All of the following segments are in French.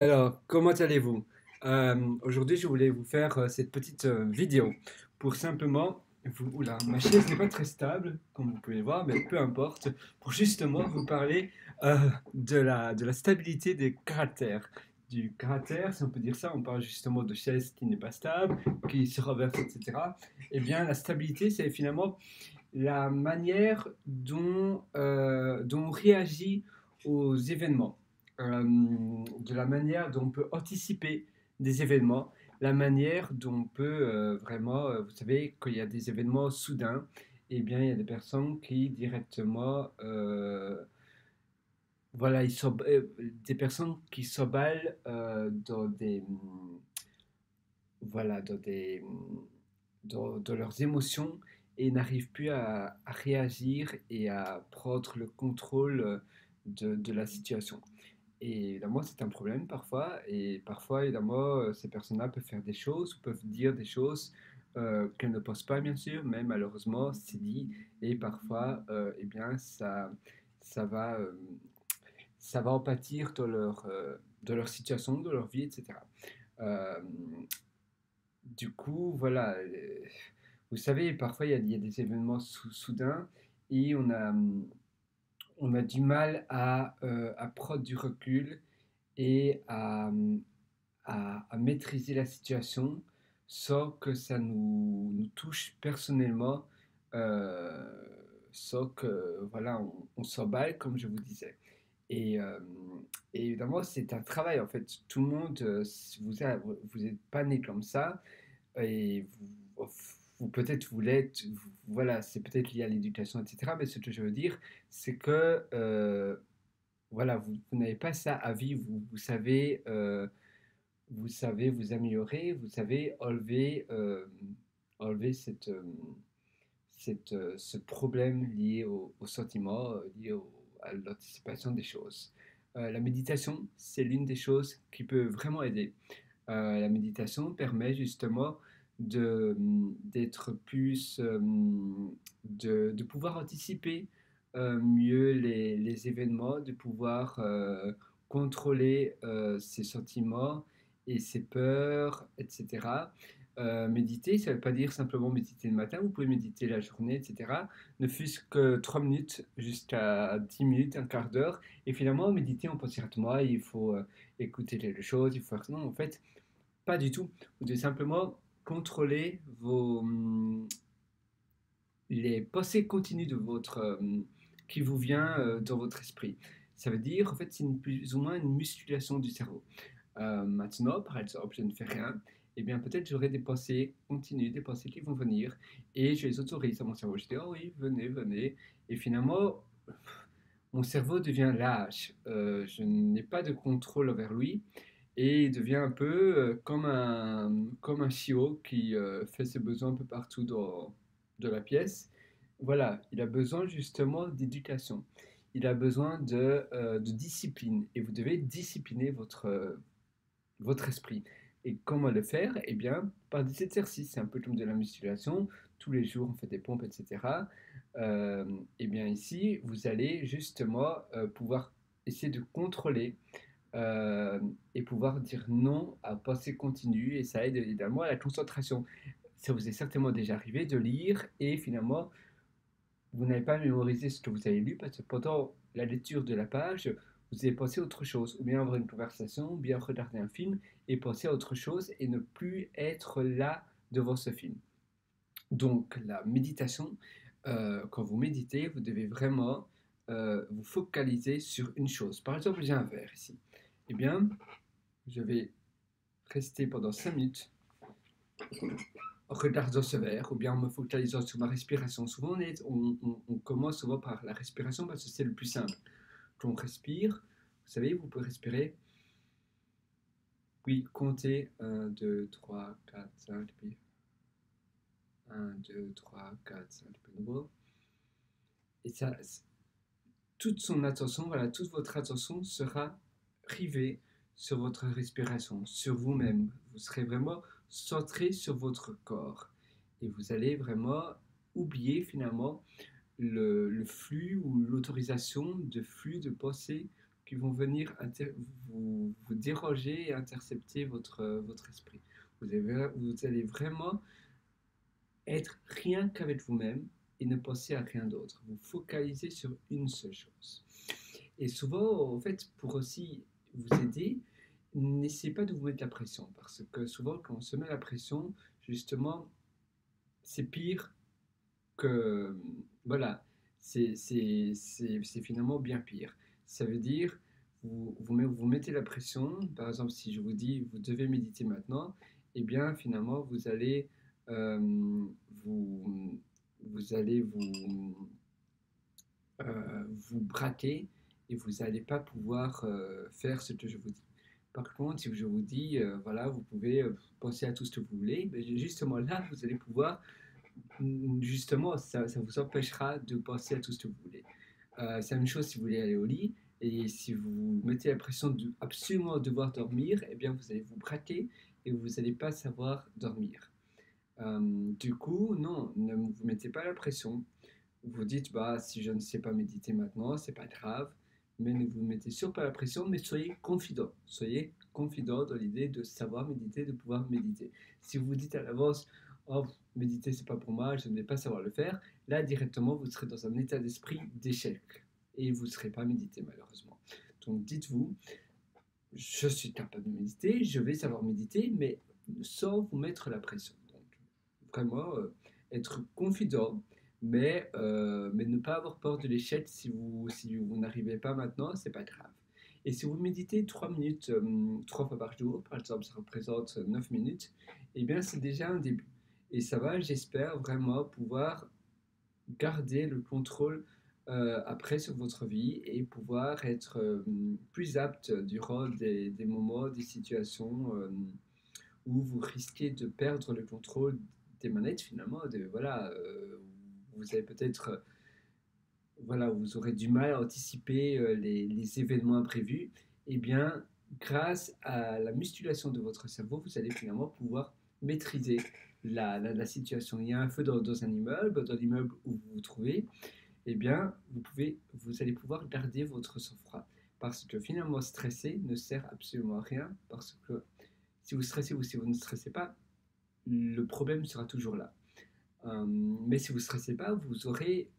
Alors, comment allez-vous? Euh, aujourd'hui, je voulais vous faire euh, cette petite euh, vidéo pour simplement vous... Oula, ma chaise n'est pas très stable, comme vous pouvez voir, mais peu importe, pour justement vous parler de la, de stabilité des caractères. Du caractère, si on peut dire ça, on parle justement de chaise qui n'est pas stable, qui se renverse, etc. Eh bien, la stabilité, c'est finalement la manière dont, dont on réagit aux événements de la manière dont on peut anticiper des événements, la manière dont on peut euh, vraiment, euh, vous savez, qu'il y a des événements soudains, eh bien, il y a des personnes qui directement, euh, voilà, ils sont, euh, des personnes qui s'emballent euh, dans des, voilà, dans des, dans, leurs émotions et n'arrivent plus à, réagir et à prendre le contrôle de la situation. Et évidemment, c'est un problème parfois. Et parfois, évidemment, euh, ces personnes-là peuvent faire des choses, peuvent dire des choses euh, qu'elles ne pensent pas, bien sûr, mais malheureusement, c'est dit. Et parfois, euh, eh bien, ça, ça va, euh, ça va en pâtir dans leur, euh, dans leur situation, dans leur vie, etc. Du coup, voilà. Vous savez, parfois, il y a, des événements sou- soudains et on a, on a du mal à, euh, prendre du recul et à, maîtriser la situation sans que ça nous, nous touche personnellement, euh, sans que voilà, on, s'emballe, comme je vous disais. Et, euh, et évidemment, c'est un travail en fait. Tout le monde, euh, vous n'êtes pas né comme ça, et vous- peut-être vous l'êtes, vous- voilà, c'est peut-être lié à l'éducation, etc. Mais ce que je veux dire, c'est que euh, voilà, vous, vous n'avez pas ça à vivre. Vous, vous savez, euh, vous savez vous améliorer, vous savez enlever, euh, enlever cette, cette, ce problème lié au, au sentiment, lié à l'anticipation des choses. La méditation, c'est l'une des choses qui peut vraiment aider. La méditation permet justement d'être plus, euh, de, de pouvoir anticiper euh, mieux les, les événements, de pouvoir euh, contrôler ses sentiments et ses peurs, etc. Méditer, ça ne veut pas dire simplement méditer le matin, vous pouvez méditer la journée, etc. Ne fût-ce que 3 minutes jusqu'à 10 minutes, un quart d'heure. Et finalement, méditer, on pense directement, il faut écouter quelque chose, il faut faire... Non, en fait, pas du tout. Vous devez simplement contrôler vos, hum, les pensées continues de votre, euh, qui vous vient euh, dans votre esprit. Ça veut dire, en fait, c'est plus ou moins une musculation du cerveau. Euh, maintenant, par exemple, je ne fais rien, et bien peut-être j'aurai des pensées continues, des pensées qui vont venir, et je les autorise à mon cerveau. Je dis, oh oui, venez, venez. Et finalement, mon cerveau devient lâche. Euh, je n'ai pas de contrôle envers lui, et il devient un peu euh, comme un, comme un chiot qui euh, fait ses besoins un peu partout dans de la pièce. Voilà, il a besoin justement d'éducation. Il a besoin de, euh, de discipline, et vous devez discipliner votre, votre esprit. Et comment le faire? Eh bien, par des exercices. C'est un peu comme de la musculation. Tous les jours, on fait des pompes, etc. Eh bien, ici, vous allez justement pouvoir essayer de contrôler euh, et pouvoir dire non à pensée continue. Et ça aide évidemment à la concentration. Ça vous est certainement déjà arrivé de lire et finalement, vous n'avez pas mémorisé ce que vous avez lu parce que pendant la lecture de la page, vous avez pensé à autre chose, ou bien avoir une conversation, ou bien regarder un film et penser à autre chose et ne plus être là devant ce film. Donc la méditation, euh, quand vous méditez, vous devez vraiment euh, vous focaliser sur une chose. Par exemple, j'ai un verre ici. Eh bien, je vais rester pendant 5 minutes en regardant ce verre ou bien en me focalisant sur ma respiration. Souvent, on, est- on- on- on commence souvent par la respiration parce que c'est le plus simple. Quand on respire, vous savez, vous pouvez respirer, puis compter un, 2, 3, 4, 5, puis un, 2, 3, 4, 5, puis de nouveau. Et ça, toute son attention, voilà, toute votre attention sera rivée sur votre respiration, sur vous-même. Vous serez vraiment centré sur votre corps. Et vous allez vraiment oublier finalement le, flux ou l'autorisation de flux de pensée qui vont venir vous, vous, déroger et intercepter votre, votre esprit. Vous, vous allez vraiment être rien qu'avec vous-même et ne penser à rien d'autre. Vous focalisez sur une seule chose. Et souvent, en fait, pour aussi vous aider, n'essayez pas de vous mettre la pression, parce que souvent, quand on se met la pression, justement, c'est pire que... Voilà, c'est finalement bien pire. Ça veut dire, vous, vous, vous mettez la pression, par exemple, si je vous dis, vous devez méditer maintenant, eh bien, finalement, vous allez euh, vous, vous allez vous, euh, vous braquer et vous n'allez pas pouvoir euh, faire ce que je vous dis. Par contre, si je vous dis, euh, voilà, vous pouvez penser à tout ce que vous voulez, mais justement là, vous allez pouvoir, justement, ça, vous empêchera de penser à tout ce que vous voulez. c'est la même chose si vous voulez aller au lit, et si vous mettez la pression de absolument devoir dormir, eh bien, vous allez vous braquer et vous n'allez pas savoir dormir. Euh, du coup, non, ne vous mettez pas la pression. Vous dites, bah, si je ne sais pas méditer maintenant, c'est pas grave, mais ne vous mettez surtout pas la pression, mais soyez confident. Soyez confident dans l'idée de savoir méditer, de pouvoir méditer. Si vous vous dites à l'avance, oh, méditer, c'est pas pour moi, je ne vais pas savoir le faire, là, directement, vous serez dans un état d'esprit d'échec et vous ne serez pas méditer, malheureusement. Donc, dites-vous, je suis capable de méditer, je vais savoir méditer, mais sans vous mettre la pression vraiment euh, être confident, mais, euh, mais ne pas avoir peur de l'échec si vous, si vous n'arrivez pas maintenant, c'est pas grave. Et si vous méditez 3 minutes, euh, trois fois par jour, par exemple, ça représente 9 minutes, eh bien c'est déjà un début. Et ça va, j'espère vraiment pouvoir garder le contrôle après sur votre vie et pouvoir être plus apte durant des, moments, des situations où vous risquez de perdre le contrôle des manettes finalement. Voilà, euh, vous avez peut-être, euh, voilà, vous aurez du mal à anticiper euh, les, événements imprévus. Eh bien, grâce à la musculation de votre cerveau, vous allez finalement pouvoir maîtriser la, situation. Il y a un feu dans, un immeuble, dans l'immeuble où vous vous trouvez, eh bien, vous, pouvez, vous allez pouvoir garder votre sang-froid. Parce que finalement, stresser ne sert absolument à rien. Parce que si vous stressez ou si vous ne stressez pas, le problème sera toujours là. Euh, mais si vous ne stressez pas, vous, aurez,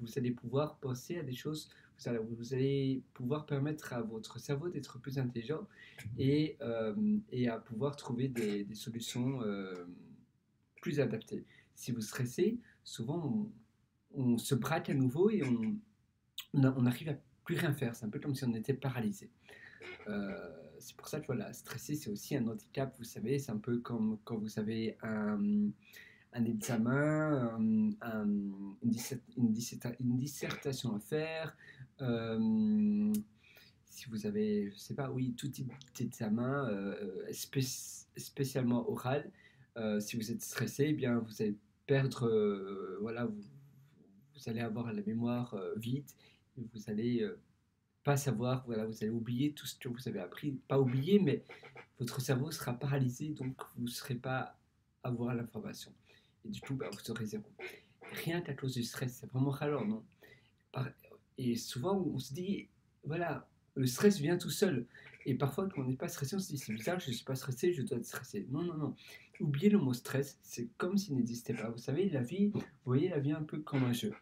vous, allez pouvoir penser à des choses, vous allez, pouvoir permettre à votre cerveau d'être plus intelligent et, euh, à pouvoir trouver des, solutions euh, plus adaptées. Si vous stressez, souvent on, se braque à nouveau et on, on n'arrive à plus rien faire. C'est un peu comme si on était paralysé c'est pour ça que voilà, stresser, c'est aussi un handicap, vous savez, c'est un peu comme quand vous avez un, un examen, une, dissertation à faire, euh, si vous avez, je sais pas, oui, tout type d'examen, euh, spécialement oral, euh, si vous êtes stressé, eh bien, vous allez perdre, voilà, vous, allez avoir la mémoire vide, vous allez pas savoir, voilà, vous allez oublier tout ce que vous avez appris, pas oublier, mais votre cerveau sera paralysé, donc vous ne serez pas à voir l'information. Et du coup, bah, vous serez zéro. Rien qu'à cause du stress, c'est vraiment ralent, non? Et souvent, on se dit, voilà, le stress vient tout seul. Et parfois, quand on n'est pas stressé, on se dit, c'est bizarre, je ne suis pas stressé, je dois être stressé. Non, non, non. Oubliez le mot stress, c'est comme s'il n'existait pas. Vous savez, la vie, vous voyez la vie un peu comme un jeu.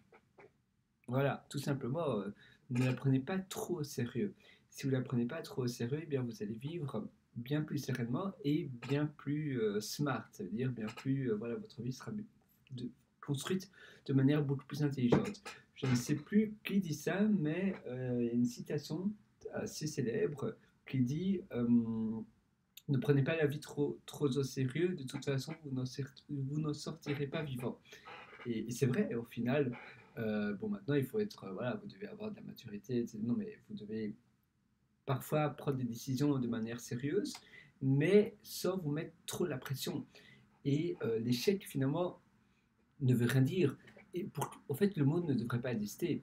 Voilà, tout simplement. Euh, ne la prenez pas trop au sérieux. Si vous ne la prenez pas trop au sérieux, eh bien vous allez vivre bien plus sereinement et bien plus euh, smart. Ça veut dire bien plus, euh, voilà, votre vie sera construite de manière beaucoup plus intelligente. Je ne sais plus qui dit ça, mais euh, il y a une citation assez célèbre qui dit ne prenez pas la vie trop, trop au sérieux, de toute façon, vous n'en sortirez pas vivant. Et, c'est vrai, au final, bon, maintenant, il faut être, voilà, vous devez avoir de la maturité, non, mais vous devez parfois prendre des décisions de manière sérieuse, mais sans vous mettre trop la pression. Et euh, l'échec, finalement, ne veut rien dire. Et pour, en fait, le mot ne devrait pas exister.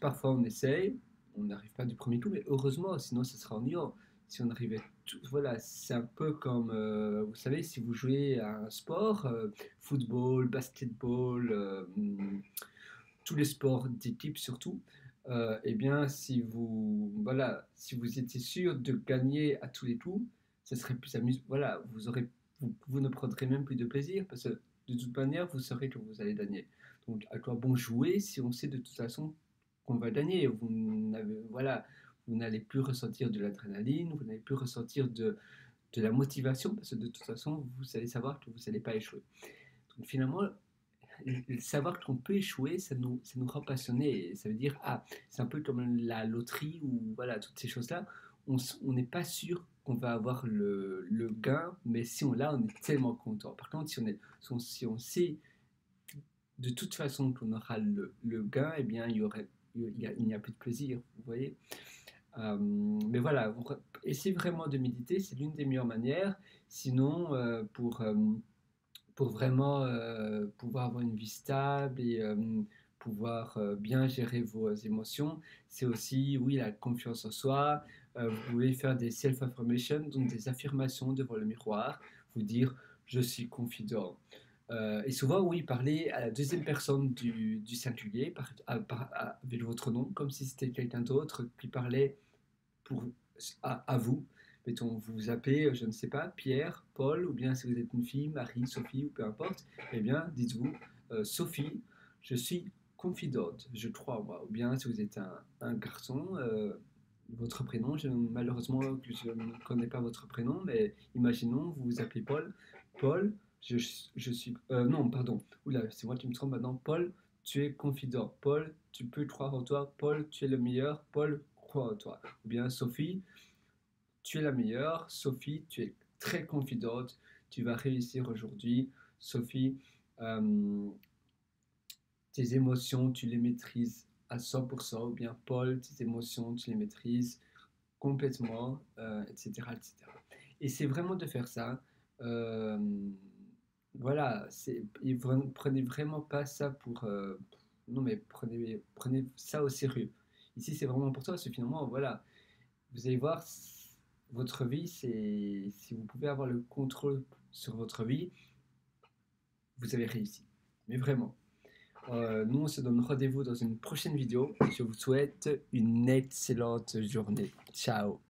Parfois, on essaye, on n'arrive pas du premier coup, mais heureusement, sinon, ce sera ennuyant. Si on arrivait, voilà, c'est un peu comme, vous savez, si vous jouez à un sport, football, basketball, tous les sports d'équipe surtout, euh, eh bien, si vous, voilà, si vous étiez sûr de gagner à tous les coups, ce serait plus amusant. Voilà, vous, aurez, vous, vous ne prendrez même plus de plaisir parce que de toute manière, vous saurez que vous allez gagner. Donc, à quoi bon jouer si on sait de toute façon qu'on va gagner? Vous n'avez, voilà, vous n'allez plus ressentir de l'adrénaline, vous n'allez plus ressentir de, de la motivation parce que de toute façon, vous allez savoir que vous n'allez pas échouer. Donc, finalement, savoir qu'on peut échouer, ça nous, ça nous rend passionnés. Ça veut dire, ah, c'est un peu comme la loterie ou voilà, toutes ces choses-là. On n'est pas sûr qu'on va avoir le, le, gain, mais si on l'a, on est tellement content. Par contre, si on, est, si on sait de toute façon qu'on aura le, le, gain, eh bien, il y aurait, il n'y a, plus de plaisir, vous voyez. Euh, mais voilà, essayez vraiment de méditer, c'est l'une des meilleures manières. Sinon, euh, pour euh, pour vraiment euh, pouvoir avoir une vie stable et euh, pouvoir euh, bien gérer vos émotions. C'est aussi, oui, la confiance en soi. vous pouvez faire des self-affirmations, donc des affirmations devant le miroir, vous dire je suis confident. et souvent, oui, parler à la deuxième personne du, du singulier, avec votre nom, comme si c'était quelqu'un d'autre qui parlait pour, à vous mettons, vous appelez, je ne sais pas, Pierre, Paul, ou bien si vous êtes une fille, Marie, Sophie, ou peu importe, eh bien, dites-vous, euh, Sophie, je suis confidente, je crois moi. Ou bien si vous êtes un, garçon, euh, votre prénom, malheureusement, je ne connais pas votre prénom, mais imaginons, vous vous appelez Paul. Paul, je, je suis... Euh, non, pardon, oula, c'est moi qui me trompe maintenant. Paul, tu es confident. Paul, tu peux croire en toi. Paul, tu es le meilleur. Paul, crois en toi. Ou bien Sophie, tu es la meilleure. Sophie, tu es très confidente. Tu vas réussir aujourd'hui. Sophie, euh, tes émotions, tu les maîtrises à 100%. Ou bien Paul, tes émotions, tu les maîtrises complètement, etc., euh, etc. Et c'est vraiment de faire ça. Euh, voilà, prenez vraiment pas ça pour... non, mais prenez, prenez ça au sérieux. Ici, c'est vraiment pour toi, parce que finalement, voilà, vous allez voir, votre vie, c'est si vous pouvez avoir le contrôle sur votre vie, vous avez réussi. Mais vraiment. Euh, nous, on se donne rendez-vous dans une prochaine vidéo. Je vous souhaite une excellente journée. Ciao